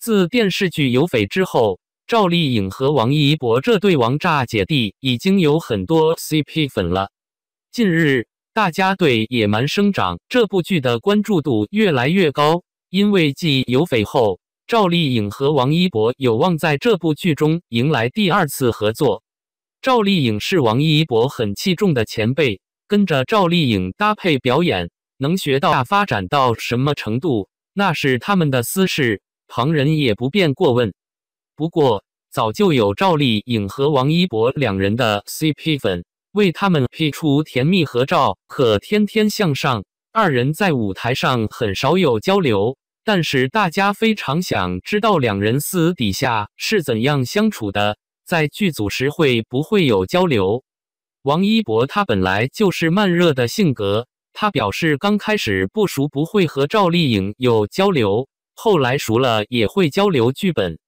自电视剧《有匪》之后，赵丽颖和王一博这对王炸姐弟已经有很多 CP 粉了。近日，大家对《野蛮生长》这部剧的关注度越来越高，因为继《有匪》后，赵丽颖和王一博有望在这部剧中迎来第二次合作。赵丽颖是王一博很器重的前辈，跟着赵丽颖搭配表演，能学到发展到什么程度，那是他们的私事，旁人也不便过问。不过，早就有赵丽颖和王一博两人的 CP 粉。为他们 P 出甜蜜合照，可天天向上。二人在舞台上很少有交流，但是大家非常想知道两人私底下是怎样相处的。在剧组时会不会有交流？王一博他本来就是慢热的性格，他表示刚开始不熟不会和赵丽颖有交流，后来熟了也会交流剧本。